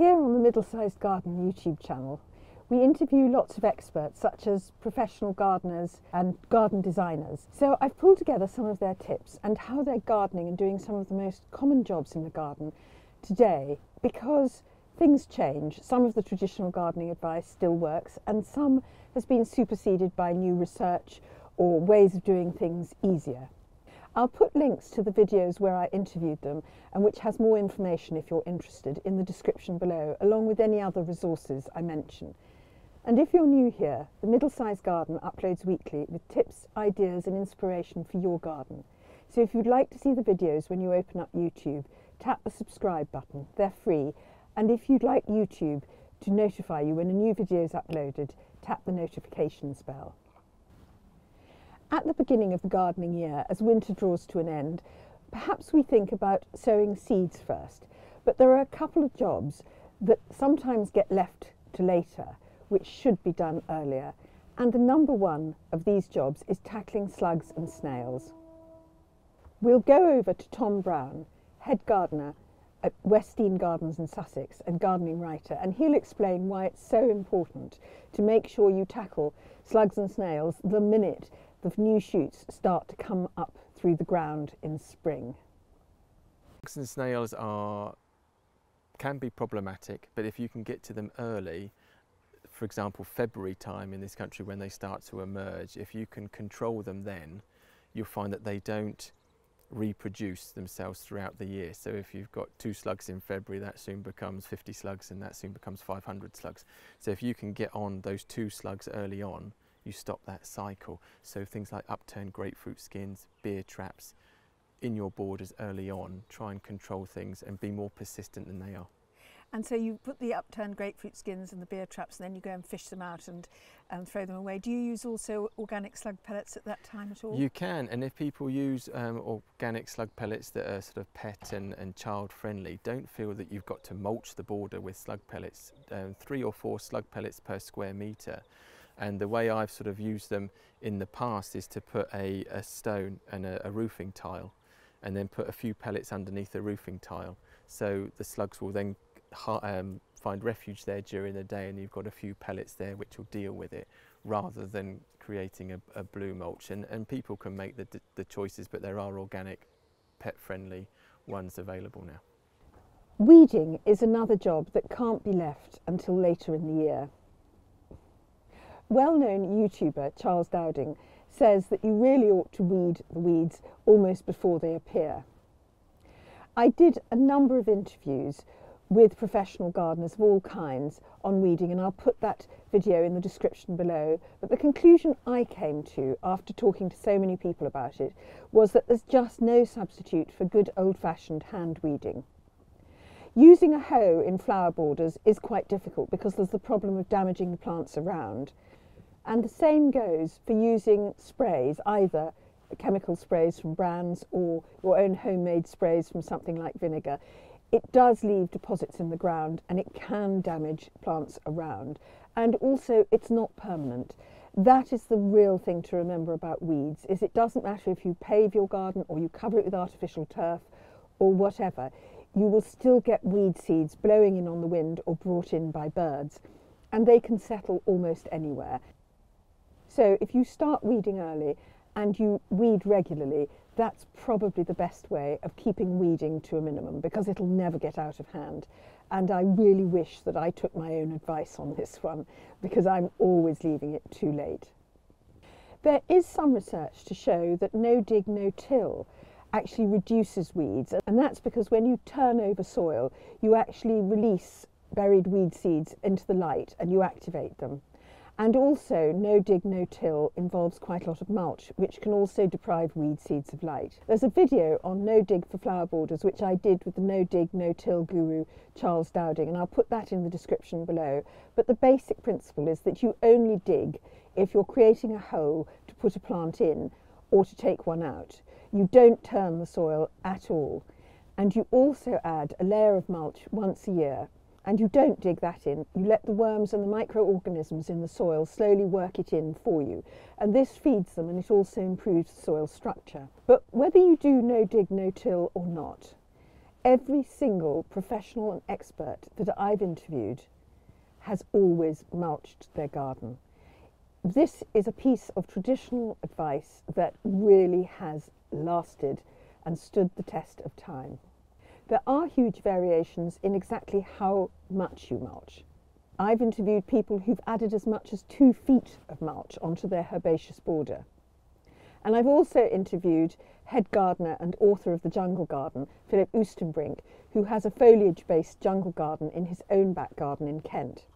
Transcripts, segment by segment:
Here on the Middle Sized Garden YouTube channel, we interview lots of experts such as professional gardeners and garden designers. So I've pulled together some of their tips and how they're gardening and doing some of the most common jobs in the garden today because things change. Some of the traditional gardening advice still works and some has been superseded by new research or ways of doing things easier. I'll put links to the videos where I interviewed them and which has more information if you're interested in the description below, along with any other resources I mention. And if you're new here, the Middle Sized Garden uploads weekly with tips, ideas and inspiration for your garden. So if you'd like to see the videos when you open up YouTube, tap the subscribe button, they're free. And if you'd like YouTube to notify you when a new video is uploaded, tap the notifications bell. At the beginning of the gardening year, as winter draws to an end, perhaps we think about sowing seeds first, but there are a couple of jobs that sometimes get left to later, which should be done earlier. And the number one of these jobs is tackling slugs and snails. We'll go over to Tom Brown, head gardener at Westdean Gardens in Sussex and gardening writer, and he'll explain why it's so important to make sure you tackle slugs and snails the minute the new shoots start to come up through the ground in spring. Slugs and snails are can be problematic, but if you can get to them early, for example, February time in this country when they start to emerge, if you can control them then, you'll find that they don't reproduce themselves throughout the year. So if you've got two slugs in February, that soon becomes 50 slugs and that soon becomes 500 slugs. So if you can get on those two slugs early on, you stop that cycle. So things like upturned grapefruit skins, beer traps, in your borders early on, try and control things and be more persistent than they are. And so you put the upturned grapefruit skins and the beer traps and then you go and fish them out and, and throw them away. Do you use also organic slug pellets at that time at all? You can, and if people use um, organic slug pellets that are sort of pet and, and child friendly, don't feel that you've got to mulch the border with slug pellets. Um, three or four slug pellets per square metre and the way I've sort of used them in the past is to put a, a stone and a, a, roofing tile and then put a few pellets underneath the roofing tile. So the slugs will then um, find refuge there during the day and you've got a few pellets there which will deal with it rather than creating a, a blue mulch. And, and people can make the, the choices, but there are organic, pet friendly ones available now. Weeding is another job that can't be left until later in the year well-known YouTuber Charles Dowding says that you really ought to weed the weeds almost before they appear. I did a number of interviews with professional gardeners of all kinds on weeding and I'll put that video in the description below. But the conclusion I came to after talking to so many people about it was that there's just no substitute for good old-fashioned hand weeding. Using a hoe in flower borders is quite difficult because there's the problem of damaging the plants around. And the same goes for using sprays, either chemical sprays from brands or your own homemade sprays from something like vinegar. It does leave deposits in the ground and it can damage plants around. And also it's not permanent. That is the real thing to remember about weeds, is it doesn't matter if you pave your garden or you cover it with artificial turf or whatever, you will still get weed seeds blowing in on the wind or brought in by birds. And they can settle almost anywhere. So if you start weeding early and you weed regularly, that's probably the best way of keeping weeding to a minimum because it'll never get out of hand. And I really wish that I took my own advice on this one because I'm always leaving it too late. There is some research to show that no dig, no till actually reduces weeds. And that's because when you turn over soil, you actually release buried weed seeds into the light and you activate them. And also, no dig, no till involves quite a lot of mulch, which can also deprive weed seeds of light. There's a video on no dig for flower borders, which I did with the no dig, no till guru Charles Dowding, and I'll put that in the description below. But the basic principle is that you only dig if you're creating a hole to put a plant in or to take one out. You don't turn the soil at all. And you also add a layer of mulch once a year and you don't dig that in. You let the worms and the microorganisms in the soil slowly work it in for you. And this feeds them and it also improves the soil structure. But whether you do no dig, no till or not, every single professional and expert that I've interviewed has always mulched their garden. This is a piece of traditional advice that really has lasted and stood the test of time. There are huge variations in exactly how much you mulch. I've interviewed people who've added as much as two feet of mulch onto their herbaceous border. And I've also interviewed head gardener and author of The Jungle Garden, Philip Oostenbrink, who has a foliage based jungle garden in his own back garden in Kent.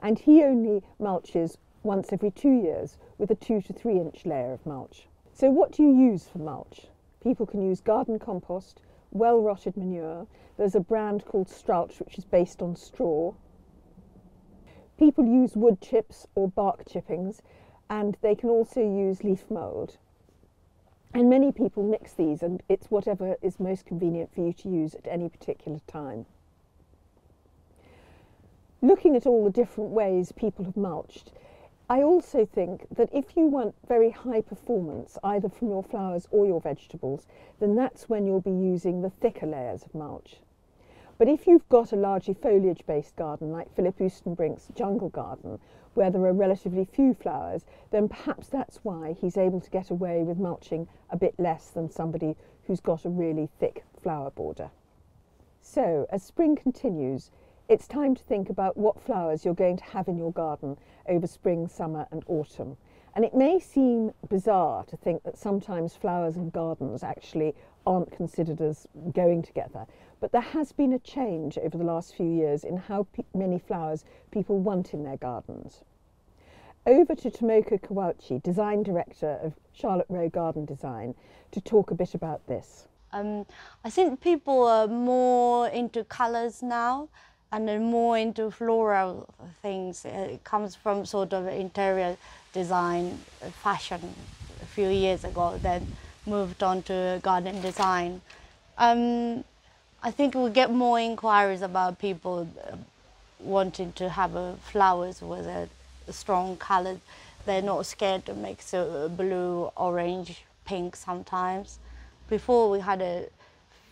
And he only mulches once every two years with a two to three inch layer of mulch. So, what do you use for mulch? People can use garden compost, well rotted manure. There's a brand called Strulch which is based on straw. People use wood chips or bark chippings, and they can also use leaf mould. And many people mix these, and it's whatever is most convenient for you to use at any particular time. Looking at all the different ways people have mulched, I also think that if you want very high performance, either from your flowers or your vegetables, then that's when you'll be using the thicker layers of mulch. But if you've got a largely foliage based garden like Philip Oostenbrink's jungle garden, where there are relatively few flowers, then perhaps that's why he's able to get away with mulching a bit less than somebody who's got a really thick flower border. So, as spring continues, it's time to think about what flowers you're going to have in your garden over spring, summer, and autumn. And it may seem bizarre to think that sometimes flowers and gardens actually aren't considered as going together. But there has been a change over the last few years in how many flowers people want in their gardens. Over to Tomoko Kawauchi, Design Director of Charlotte Rowe Garden Design, to talk a bit about this. Um, I think people are more into colours now and then more into floral things. It comes from sort of interior design, fashion a few years ago, then moved on to garden design. Um, I think we'll get more inquiries about people uh, wanting to have uh, flowers with a, strong color. They're not scared to mix a blue, orange, pink sometimes. Before we had a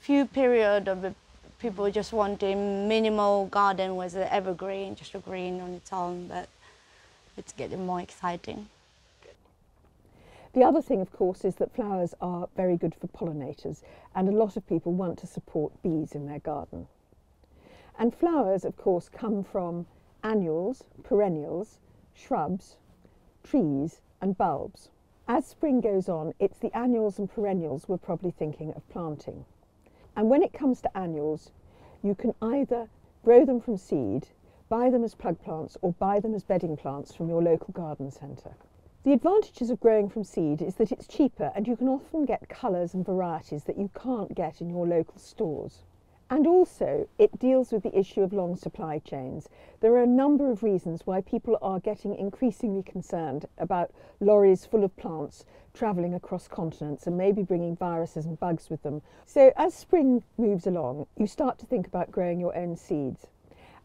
few period of people just wanting minimal garden with an evergreen, just a green on its own, but it's getting more exciting. The other thing, of course, is that flowers are very good for pollinators, and a lot of people want to support bees in their garden. And flowers, of course, come from annuals, perennials, shrubs, trees, and bulbs. As spring goes on, it's the annuals and perennials we're probably thinking of planting. And when it comes to annuals, you can either grow them from seed, buy them as plug plants, or buy them as bedding plants from your local garden centre. The advantages of growing from seed is that it's cheaper and you can often get colours and varieties that you can't get in your local stores. And also, it deals with the issue of long supply chains. There are a number of reasons why people are getting increasingly concerned about lorries full of plants travelling across continents and maybe bringing viruses and bugs with them. So, as spring moves along, you start to think about growing your own seeds.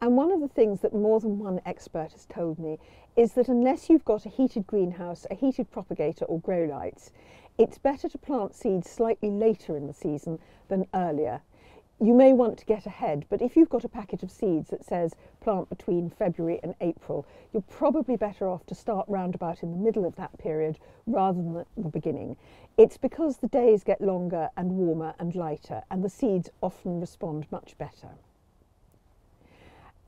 And one of the things that more than one expert has told me is that unless you've got a heated greenhouse, a heated propagator, or grow lights, it's better to plant seeds slightly later in the season than earlier. You may want to get ahead, but if you've got a packet of seeds that says plant between February and April, you're probably better off to start round about in the middle of that period rather than the beginning. It's because the days get longer and warmer and lighter, and the seeds often respond much better.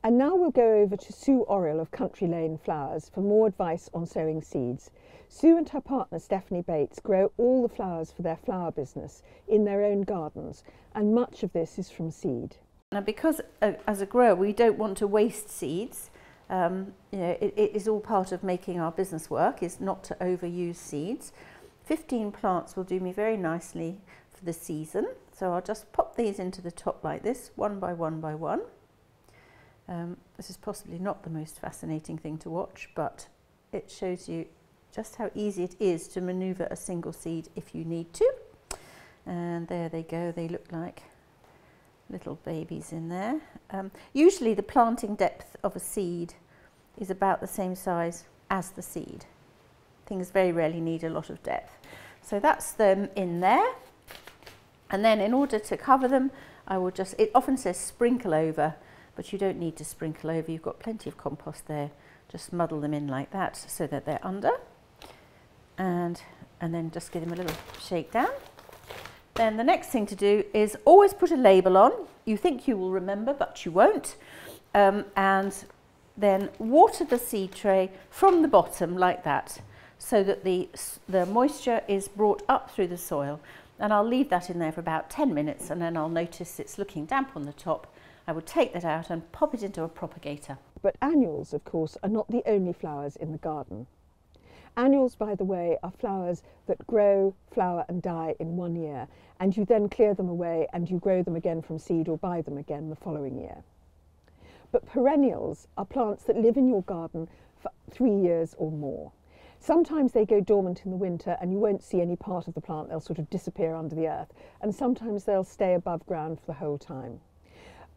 And now we'll go over to Sue Oriel of Country Lane Flowers for more advice on sowing seeds. Sue and her partner Stephanie Bates grow all the flowers for their flower business in their own gardens, and much of this is from seed. Now, because uh, as a grower we don't want to waste seeds, um, you know, it, it is all part of making our business work, is not to overuse seeds. 15 plants will do me very nicely for the season, so I'll just pop these into the top like this, one by one by one. Um, this is possibly not the most fascinating thing to watch, but it shows you just how easy it is to maneuver a single seed if you need to. And there they go, they look like little babies in there. Um, usually the planting depth of a seed is about the same size as the seed. Things very rarely need a lot of depth. So that's them in there. And then in order to cover them, I will just, it often says sprinkle over, but you don't need to sprinkle over. You've got plenty of compost there. Just muddle them in like that so that they're under. And, and then just give them a little shake down. Then the next thing to do is always put a label on. You think you will remember, but you won't. Um, and then water the seed tray from the bottom like that so that the, the moisture is brought up through the soil. And I'll leave that in there for about 10 minutes and then I'll notice it's looking damp on the top. I will take that out and pop it into a propagator. But annuals, of course, are not the only flowers in the garden. Annuals, by the way, are flowers that grow, flower and die in one year, and you then clear them away and you grow them again from seed or buy them again the following year. But perennials are plants that live in your garden for three years or more. Sometimes they go dormant in the winter and you won't see any part of the plant, they'll sort of disappear under the earth, and sometimes they'll stay above ground for the whole time.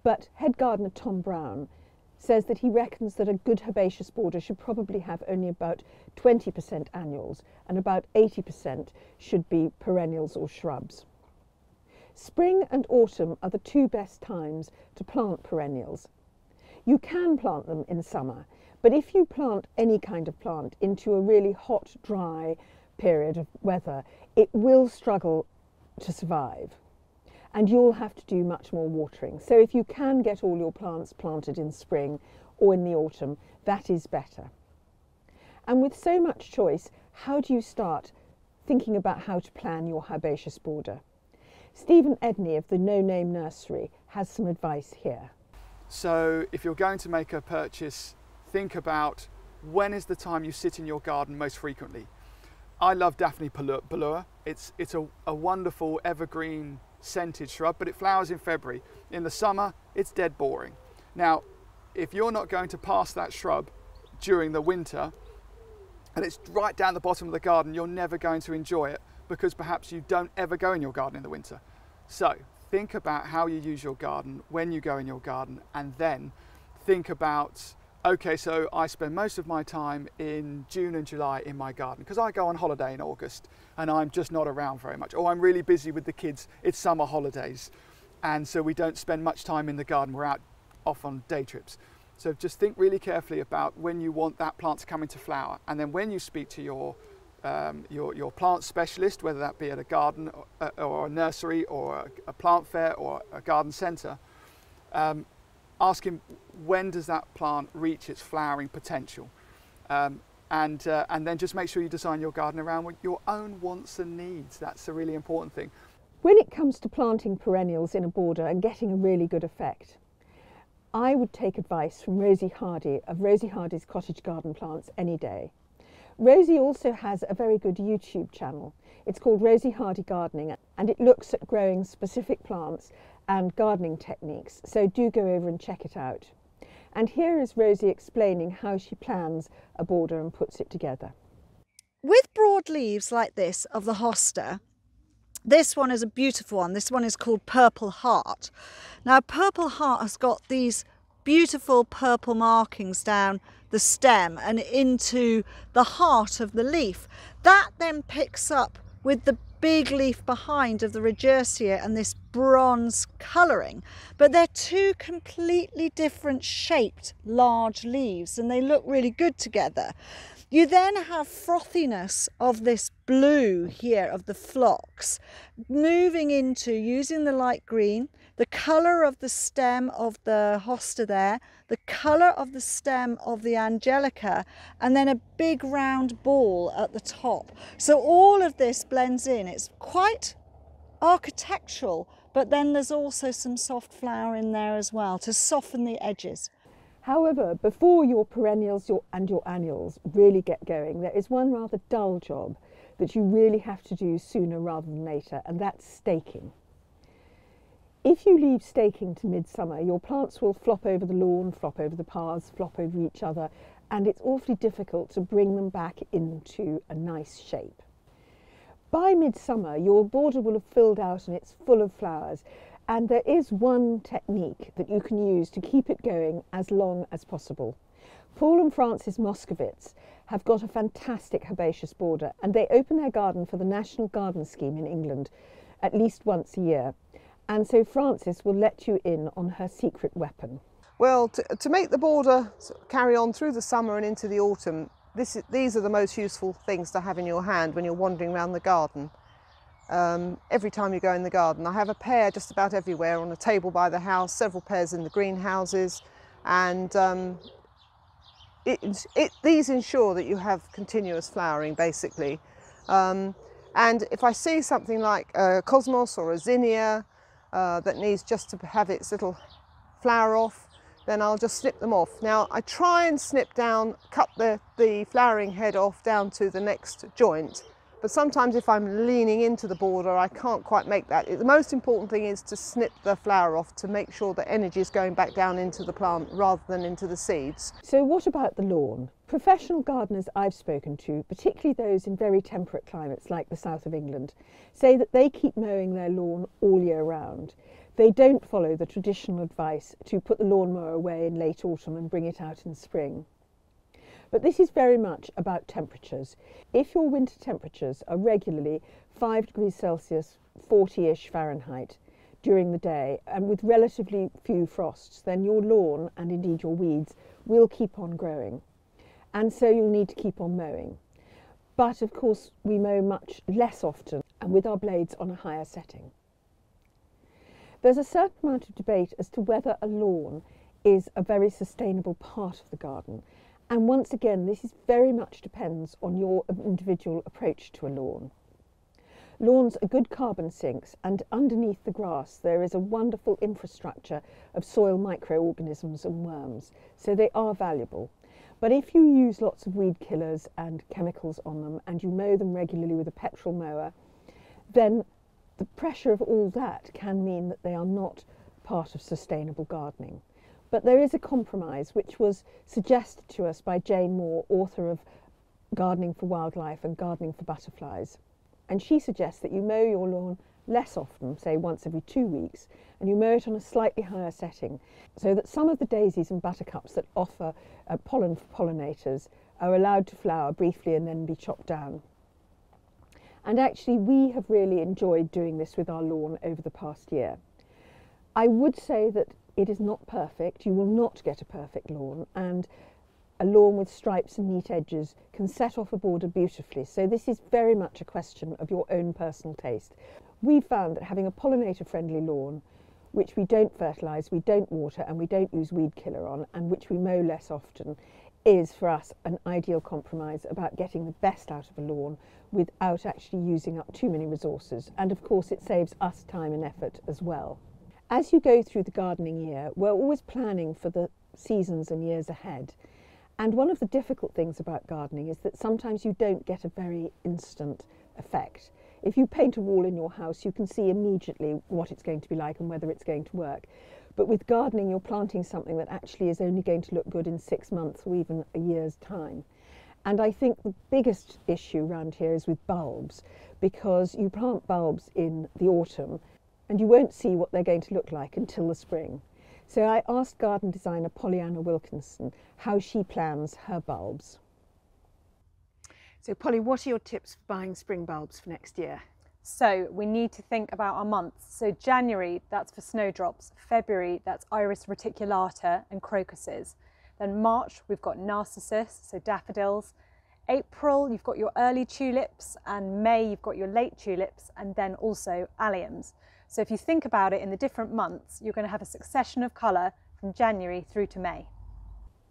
But head gardener Tom Brown says that he reckons that a good herbaceous border should probably have only about 20% annuals and about 80% should be perennials or shrubs. Spring and autumn are the two best times to plant perennials. You can plant them in summer, but if you plant any kind of plant into a really hot, dry period of weather, it will struggle to survive. And you'll have to do much more watering. So if you can get all your plants planted in spring or in the autumn, that is better. And with so much choice, how do you start thinking about how to plan your herbaceous border? Stephen Edney of the No Name Nursery has some advice here. So if you're going to make a purchase think about when is the time you sit in your garden most frequently. I love Daphne bholua. It's, it's a, a wonderful evergreen scented shrub, but it flowers in February. In the summer, it's dead boring. Now, if you're not going to pass that shrub during the winter, and it's right down the bottom of the garden, you're never going to enjoy it because perhaps you don't ever go in your garden in the winter. So think about how you use your garden when you go in your garden, and then think about okay, so I spend most of my time in June and July in my garden because I go on holiday in August and I'm just not around very much. Or I'm really busy with the kids, it's summer holidays. And so we don't spend much time in the garden, we're out off on day trips. So just think really carefully about when you want that plant to come into flower. And then when you speak to your, um, your, your plant specialist, whether that be at a garden or, uh, or a nursery or a, a, plant fair or a garden centre, um, ask him when does that plant reach its flowering potential um, and, uh, and then just make sure you design your garden around your own wants and needs. That's a really important thing. When it comes to planting perennials in a border and getting a really good effect, I would take advice from Rosie Hardy of Rosie Hardy's Cottage Garden Plants any day. Rosie also has a very good YouTube channel. It's called Rosie Hardy Gardening and it looks at growing specific plants and gardening techniques, so do go over and check it out. And here is Rosie explaining how she plans a border and puts it together. With broad leaves like this of the hosta, this one is a beautiful one. This one is called Purple Heart. Now, Purple Heart has got these beautiful purple markings down the stem and into the heart of the leaf. That then picks up with the big leaf behind of the rodgersia and this bronze colouring. But they're two completely different shaped large leaves and they look really good together. You then have frothiness of this blue here of the phlox moving into using the light green the colour of the stem of the hosta there, the colour of the stem of the angelica, and then a big round ball at the top. So all of this blends in. It's quite architectural, but then there's also some soft flower in there as well to soften the edges. However, before your perennials your, and your annuals really get going, there is one rather dull job that you really have to do sooner rather than later, and that's staking. If you leave staking to midsummer, your plants will flop over the lawn, flop over the paths, flop over each other, and it's awfully difficult to bring them back into a nice shape. By midsummer, your border will have filled out and it's full of flowers, and there is one technique that you can use to keep it going as long as possible. Paul and Frances Moscovits have got a fantastic herbaceous border, and they open their garden for the National Garden Scheme in England at least once a year And so Frances will let you in on her secret weapon. Well, to, to make the border carry on through the summer and into the autumn, this, these are the most useful things to have in your hand when you're wandering around the garden. Um, every time you go in the garden, I have a pair just about everywhere on a table by the house, several pairs in the greenhouses, and um, it, it, these ensure that you have continuous flowering basically. Um, and if I see something like a cosmos or a zinnia uh, that needs just to have its little flower off, then I'll just snip them off. Now I try and snip down, cut the, the flowering head off down to the next joint but sometimes if I'm leaning into the border, I can't quite make that. The most important thing is to snip the flower off to make sure that energy is going back down into the plant rather than into the seeds. So what about the lawn? Professional gardeners I've spoken to, particularly those in very temperate climates like the south of England, say that they keep mowing their lawn all year round. They don't follow the traditional advice to put the lawnmower away in late autumn and bring it out in spring. But this is very much about temperatures. If your winter temperatures are regularly 5 degrees Celsius, 40-ish Fahrenheit during the day and with relatively few frosts, then your lawn and indeed your weeds will keep on growing. And so you'll need to keep on mowing. But of course we mow much less often and with our blades on a higher setting. There's a certain amount of debate as to whether a lawn is a very sustainable part of the garden and once again, this is very much depends on your individual approach to a lawn. Lawns are good carbon sinks and underneath the grass there is a wonderful infrastructure of soil microorganisms and worms, so they are valuable. But if you use lots of weed killers and chemicals on them and you mow them regularly with a petrol mower, then the pressure of all that can mean that they are not part of sustainable gardening. But there is a compromise which was suggested to us by Jane Moore, author of Gardening for Wildlife and Gardening for Butterflies. And she suggests that you mow your lawn less often, say once every two weeks, and you mow it on a slightly higher setting, so that some of the daisies and buttercups that offer uh, pollen for pollinators are allowed to flower briefly and then be chopped down. And actually, we have really enjoyed doing this with our lawn over the past year. I would say that it is not perfect. You will not get a perfect lawn and a lawn with stripes and neat edges can set off a border beautifully. So this is very much a question of your own personal taste. We found that having a pollinator friendly lawn which we don't fertilise, we don't water and we don't use weed killer on and which we mow less often is for us an ideal compromise about getting the best out of a lawn without actually using up too many resources and of course it saves us time and effort as well. As you go through the gardening year, we're always planning for the seasons and years ahead. And one of the difficult things about gardening is that sometimes you don't get a very instant effect. If you paint a wall in your house, you can see immediately what it's going to be like and whether it's going to work. But with gardening, you're planting something that actually is only going to look good in six months or even a year's time. And I think the biggest issue around here is with bulbs, because you plant bulbs in the autumn and you won't see what they're going to look like until the spring. So I asked garden designer Pollyanna Wilkinson how she plans her bulbs. So Polly, what are your tips for buying spring bulbs for next year? So we need to think about our months. So January, that's for snowdrops. February, that's Iris reticulata and crocuses. Then March, we've got narcissus, so daffodils. April, you've got your early tulips, and May, you've got your late tulips, and then also alliums. So if you think about it in the different months, you're going to have a succession of colour from January through to May.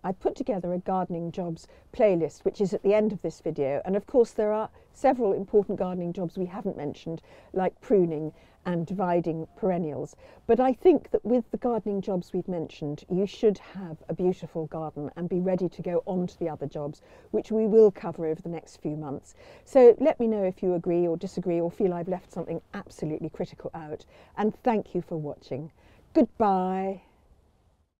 I put together a gardening jobs playlist, which is at the end of this video. And of course, there are several important gardening jobs we haven't mentioned, like pruning and dividing perennials. But I think that with the gardening jobs we've mentioned, you should have a beautiful garden and be ready to go on to the other jobs, which we will cover over the next few months. So let me know if you agree or disagree or feel I've left something absolutely critical out. And thank you for watching. Goodbye.